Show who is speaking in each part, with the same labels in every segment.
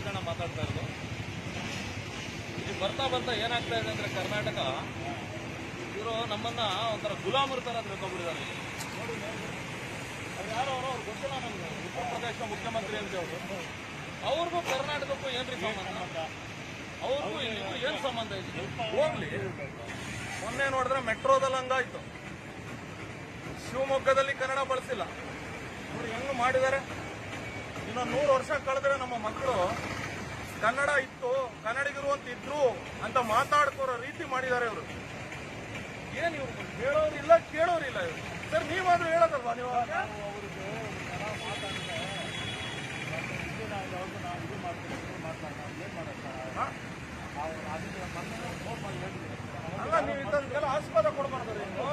Speaker 1: ರಾಜಣ್ಣ ಮಾತಾಡ್ತಾ ಇರೋದು. ಇಲ್ಲಿ ಬರ್ತಾ ಬರ್ತಾ ಏನಾಗ್ತಾ ಇದೆ ಅಂದ್ರೆ ಕರ್ನಾಟಕ ಇವರು ನಮ್ಮನ್ನ ಒಂಥರ ಗುಲಾಮರ ತರ ತಿಳ್ಕೊಂಡ್ಬಿಟ್ಟಿದ್ದಾರೆ ಅವ್ರು ಯಾರೋ ಅವರು? ಗೊತ್ತಿಲ್ಲ ನಮ್ಗೆ. ಉತ್ತರ ಪ್ರದೇಶ ಮುಖ್ಯಮಂತ್ರಿ ಅಂತ ಅವರು ಅವ್ರಿಗೂ ಕರ್ನಾಟಕಕ್ಕೂ ಏನ್ರಿ ಸಂಬಂಧ? ಅವ್ರಿಗೂ ಇಲ್ಲಿಗೂ ಏನ್ ಸಂಬಂಧ ಇದೆ? ಹೋಗ್ಲಿ. ಮೊನ್ನೆ ನೋಡಿದ್ರೆ ಮೆಟ್ರೋದಲ್ಲಿ ಹಂಗಾಯ್ತು. ಶಿವಮೊಗ್ಗದಲ್ಲಿ ಕನ್ನಡ ಬಳಸಿಲ್ಲ. ಅವ್ರು ಹೆಂಗ್ ಮಾಡಿದ್ದಾರೆ? ಇನ್ನು ನೂರು ವರ್ಷ ಕಳೆದ್ರೆ ನಮ್ಮ ಮಕ್ಕಳು ಕನ್ನಡ ಇತ್ತು, ಕನ್ನಡಿಗರು ಅಂತ ಇದ್ರು ಅಂತ ಮಾತಾಡ್ಕೋರೋ ರೀತಿ ಮಾಡಿದ್ದಾರೆ ಇವರು. ಏನು ಇವ್ರು ಹೇಳೋರಿಲ್ಲ, ಕೇಳೋರಿಲ್ಲ ಇವರು. ಸರ್, ನೀವಾದ್ರೂ ಹೇಳೋದಲ್ವಾ ನೀವು? ಅಲ್ಲ, ನೀವು ಇದಕ್ಕೆಲ್ಲ ಆಸ್ಪದ ಕೊಡ್ಬಾರ್ದು ನೀವು.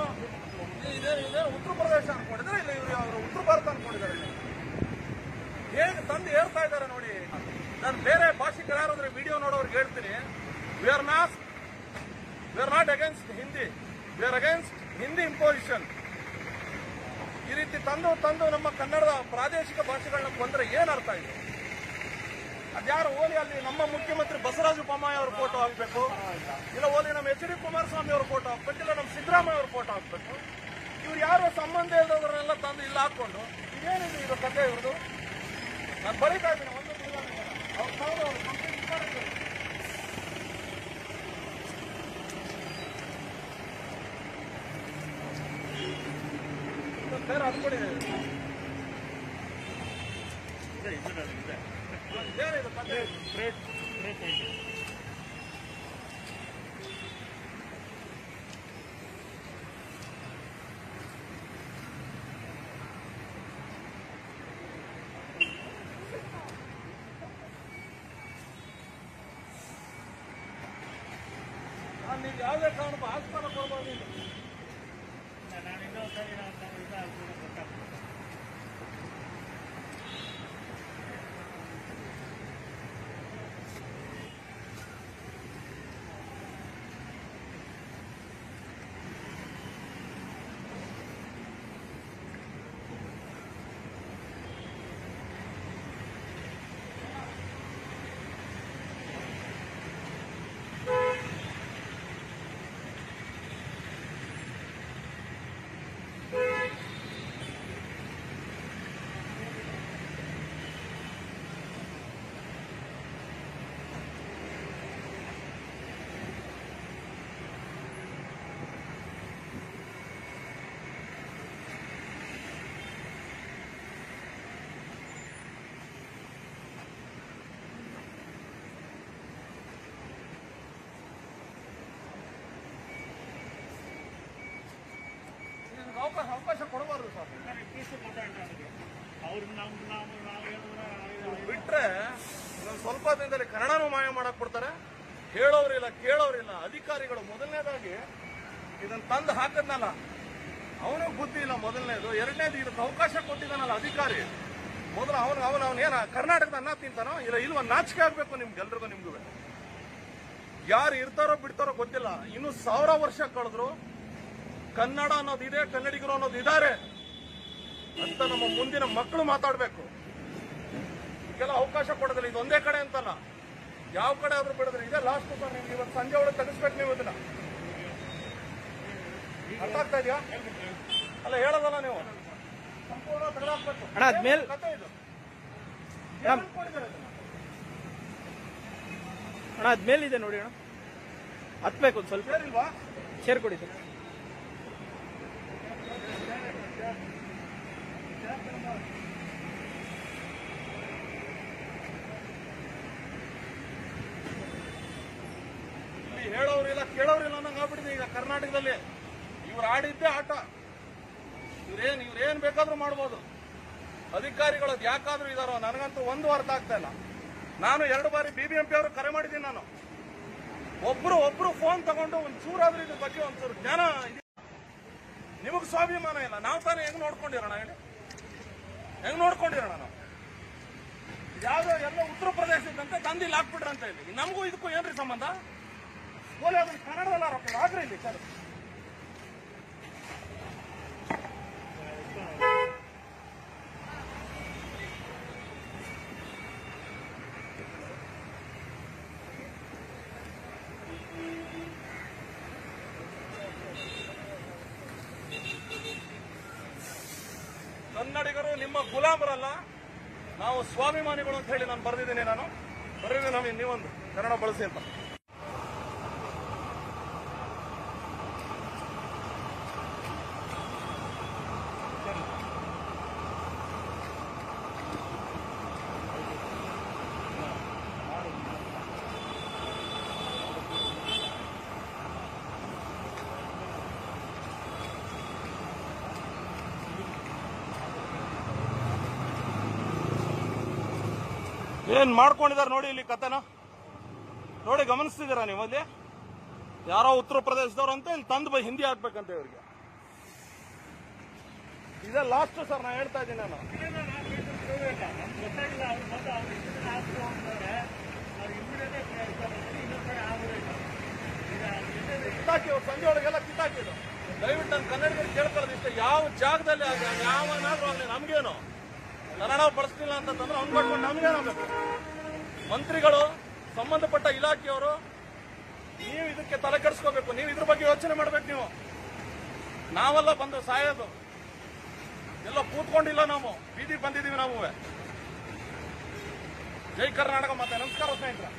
Speaker 1: ಇದೇ ಇದೇ ಉತ್ತರ ಪ್ರದೇಶ ಅನ್ಕೊಂಡಿದ್ರೆ ಇಲ್ಲ ಇವ್ರು ಅವರು ಉತ್ತರ ಭಾರತ ಅನ್ಕೊಂಡಿದ್ದಾರೆ ಹೇಗೆ ತಂದು ಹೇಳ್ತಾ ಇದ್ದಾರೆ ನೋಡಿ. ನಾನು ಬೇರೆ ಭಾಷಿಕರು ವಿಡಿಯೋ ನೋಡೋರ್ಗೆ ಹೇಳ್ತೀನಿ. We are not we are not against Hindi we are against Hindi imposition ಈ ರೀತಿ ತಂದು ತಂದು ನಮ್ಮ ಕನ್ನಡದ ಪ್ರಾದೇಶಿಕ ಭಾಷೆಗಳನ್ನ ಬಂದ್ರೆ ಏನ್ ಅರ್ಥ ಇದೆ? ಅದ್ಯಾರು ಓಲಿ ಅಲ್ಲಿ ನಮ್ಮ ಮುಖ್ಯಮಂತ್ರಿ ಬಸವರಾಜ ಬೊಮ್ಮಾಯಿ ಅವ್ರ ಫೋಟೋ ಹಾಕ್ಬೇಕು? ಇಲ್ಲ ಓಲಿ ನಮ್ಮ ಎಚ್ ಡಿ ಕುಮಾರಸ್ವಾಮಿ ಅವ್ರ ಫೋಟೋ ಹಾಕ್ಬೇಕು? ಇಲ್ಲ ನಮ್ಮ ಸಿದ್ದರಾಮಯ್ಯ ಅವ್ರ ಫೋಟೋ ಹಾಕ್ಬೇಕು? ಇವ್ರು ಯಾರು ಸಂಬಂಧ ಇಲ್ಲದವರನ್ನೆಲ್ಲ ತಂದು ಇಲ್ಲ ಹಾಕೊಂಡು ಇದೇನಿದೆ ಇದು ಕಥೆ ಇವ್ರದ್ದು? ನಾನು ಅದು ಕೊಡಿ ಇದೆ ಇದೆ ಇದೆ. ಇದು ನೀವು ಯಾವುದೇ ಕಾರಣಕ್ಕೂ ಆಸ್ಪದ ಕೊಡ್ಬೋದು ಇಲ್ಲ ನಿಮ್ಗೆ ಅವಕಾಶ ಅವಕಾಶ ಕೊಡಬಾರ್ದು ಸರ್. ಬಿಟ್ರೆ ಇನ್ನೊಂದು ಸ್ವಲ್ಪ ದಿನದಲ್ಲಿ ಕನ್ನಡನೂ ಮಾಯ ಮಾಡಕ್ ಕೊಡ್ತಾರೆ. ಹೇಳೋರಿಲ್ಲ ಕೇಳೋರಿಲ್ಲ ಅಧಿಕಾರಿಗಳು ಮೊದಲನೇದಾಗಿ ಇದನ್ನ ತಂದು ಹಾಕದ್ನಲ್ಲ ಅವನಿಗೆ ಬುದ್ಧಿ ಇಲ್ಲ ಮೊದಲನೇದು. ಎರಡನೇದು ಇದಕ್ಕೆ ಅವಕಾಶ ಕೊಟ್ಟಿದ್ದಾನಲ್ಲ ಅಧಿಕಾರಿ. ಮೊದಲು ಅವನು ಅವನು ಅವನು ಏನ ಕರ್ನಾಟಕದ ಅನ್ನ ತಿಂತಾನೋ ಇಲ್ಲ ಇಲ್ವ? ನಾಚಿಕೆ ಆಗ್ಬೇಕು ನಿಮ್ಗೆಲ್ರಿಗೂ ನಿಮ್ಗೂ ಯಾರು ಇರ್ತಾರೋ ಬಿಡ್ತಾರೋ ಗೊತ್ತಿಲ್ಲ. ಇನ್ನು ಸಾವಿರ ವರ್ಷ ಕಳೆದ್ರು ಕನ್ನಡ ಅನ್ನೋದು ಇದೆ ಕನ್ನಡಿಗರು ಅನ್ನೋದು ಇದ್ದಾರೆ ಅಂತ ನಮ್ಮ ಮುಂದಿನ ಮಕ್ಕಳು ಮಾತಾಡಬೇಕು. ಕೆಲ ಅವಕಾಶ ಕೊಡೋದಿಲ್ಲ ಇದು ಒಂದೇ ಕಡೆ ಅಂತಲ್ಲ. ಯಾವ ಕಡೆ ಆದ್ರೂ ಬಿಡೋದಿಲ್ಲ. ಇದೇ ಲಾಸ್ಟ್ ನೀವು ಇವತ್ತು ಸಂಜೆ ಒಳಗೆ ತೆಗಿಸ್ಬೇಕು ನೀವು ಇದನ್ನ. ಅರ್ಥ ಆಗ್ತಾ ಇದೆಯಾ? ಅಲ್ಲ ಹೇಳೋದಲ್ಲ ನೀವು. ಸಂಪೂರ್ಣ ತೆಗೆದಾಕ್ಬೇಕು
Speaker 2: ಅದ್ಮೇಲ್-
Speaker 1: ಕಥೆ ಇದು.
Speaker 2: ಅಣ್ಣ- ಅದ್ಮೇಲಿದೆ ನೋಡಿ ಅಣ್ಣ. ಹತ್ಬೇಕು ಒಂದು ಸ್ವಲ್ಪ. ಸೇರ್ಕೊಡಿ ಸರ್
Speaker 1: ಹೇಳೋರಿಲ್ಲ, ಕೇಳೋರಿಲ್ಲ ಅನ್ನಂಗೆ ಆಗ್ಬಿಟ್ಟಿದೆ ಈಗ ಕರ್ನಾಟಕದಲ್ಲಿ. ಇವ್ರು ಆಡಿದ್ದೇ ಆಟ. ಇವ್ರೇನ್ ಇವ್ರೇನ್ ಬೇಕಾದ್ರೂ ಮಾಡ್ಬೋದು. ಅಧಿಕಾರಿಗಳು ಯಾಕಾದ್ರೂ ಇದಾರೋ ನನಗಂತೂ ಒಂದು ಅರ್ಥ ಆಗ್ತಾ ಇಲ್ಲ. ನಾನು ಎರಡು ಬಾರಿ ಬಿಬಿಎಂಪಿ ಅವರು ಕರೆ ಮಾಡಿದ್ದೀನಿ ನಾನು. ಒಬ್ರು ಒಬ್ರು ಫೋನ್ ತಗೊಂಡು ಒಂದ್ ಚೂರಾದ್ರೂ ಇದ್ರ ಬಗ್ಗೆ ಒಂಚೂರು ಜ್ಞಾನ ನಿಮಗ್ ಸ್ವಾಭಿಮಾನ ಇಲ್ಲ. ನಾವು ತಾನೇ ಹೆಂಗ್ ನೋಡ್ಕೊಂಡಿರೋಣ ಹೇಳಿ? ಹೆಂಗ್ ನೋಡ್ಕೊಂಡಿರೋಣ ನಾವು? ಯಾವ್ದೋ ಎಲ್ಲ ಉತ್ತರ ಪ್ರದೇಶದಂತೆ ಹಾಕ್ಬಿಟ್ರ ಹಾಕ್ಬಿಟ್ರಂತ ಹೇಳಿ ನಮಗೂ ಇದಕ್ಕೂ ಏನ್ರಿ ಸಂಬಂಧ? ಕನ್ನಡದಲ್ಲ ಆಗ್ರಿ ಇಲ್ಲಿ ಸರ್ ಕನ್ನಡಿಗರು ನಿಮ್ಮ ಗುಲಾಮರಲ್ಲ, ನಾವು ಸ್ವಾಭಿಮಾನಿಗಳು ಅಂತ ಹೇಳಿ ನಾನು ಬರೆದಿದ್ದೀನಿ ನಾನು. ಬರೆದಿದ್ದೀನಿ ನಮಗೆ ನೀವೊಂದು ಕನ್ನಡ ಬಳಸಿ ಅಂತ. ಏನ್ ಮಾಡ್ಕೊಂಡಿದ್ದಾರೆ ನೋಡಿ ಇಲ್ಲಿ ಕಥನ? ನೋಡಿ ಗಮನಿಸ್ತಿದ್ದೀರಾ ನೀವು ಅಲ್ಲಿ? ಯಾರೋ ಉತ್ತರ ಪ್ರದೇಶದವ್ರು ಅಂತ ಇಲ್ಲಿ ತಂದು ಬೈ ಹಿಂದಿ ಹಾಕ್ಬೇಕಂತ ಇವ್ರಿಗೆ. ಇದೇ ಲಾಸ್ಟ್ ಸರ್, ನಾ ಹೇಳ್ತಾ ಇದ್ದೀನಿ ನಾನು. ಅವ್ರು, ಸಂಜೆ ಒಳಗೆಲ್ಲ ಕಿತ್ತಾಕಿದ್ರು ದಯವಿಟ್ಟು ನನ್ನ ಕನ್ನಡಿಗರು ಕೇಳ್ಕೊಳ್ಳೋದು ಇಷ್ಟ ಯಾವ ಜಾಗದಲ್ಲಿ ಆಗ ಯಾವನಾದ್ರೂ ಆಗಲಿ, ನಮ್ಗೇನು? ಕನ್ನಡ ಬಳಸ್ತಿಲ್ಲ ಅಂತಂದ್ರೆ ಅವ್ನು ಮಾಡ್ಕೊಂಡು ನಮ್ಗೇನಾಗಬೇಕು ಮಂತ್ರಿಗಳು, ಸಂಬಂಧಪಟ್ಟ ಇಲಾಖೆಯವರು, ನೀವು ಇದಕ್ಕೆ ತಲೆ ಕೆಡಿಸ್ಕೋಬೇಕು. ನೀವು ಇದ್ರ ಬಗ್ಗೆ ಯೋಚನೆ ಮಾಡ್ಬೇಕು ನೀವು. ನಾವೆಲ್ಲ ಬಂದು ಸಾಯೋದು. ಎಲ್ಲ ಕೂತ್ಕೊಂಡಿಲ್ಲ ನಾವು. ಬೀದಿಗೆ ಬಂದಿದ್ದೀವಿ ನಾವು ಜೈ ಕರ್ನಾಟಕ ಮತ್ತೆ ನಮಸ್ಕಾರ ಸ್ನೇಹಿತರೆ.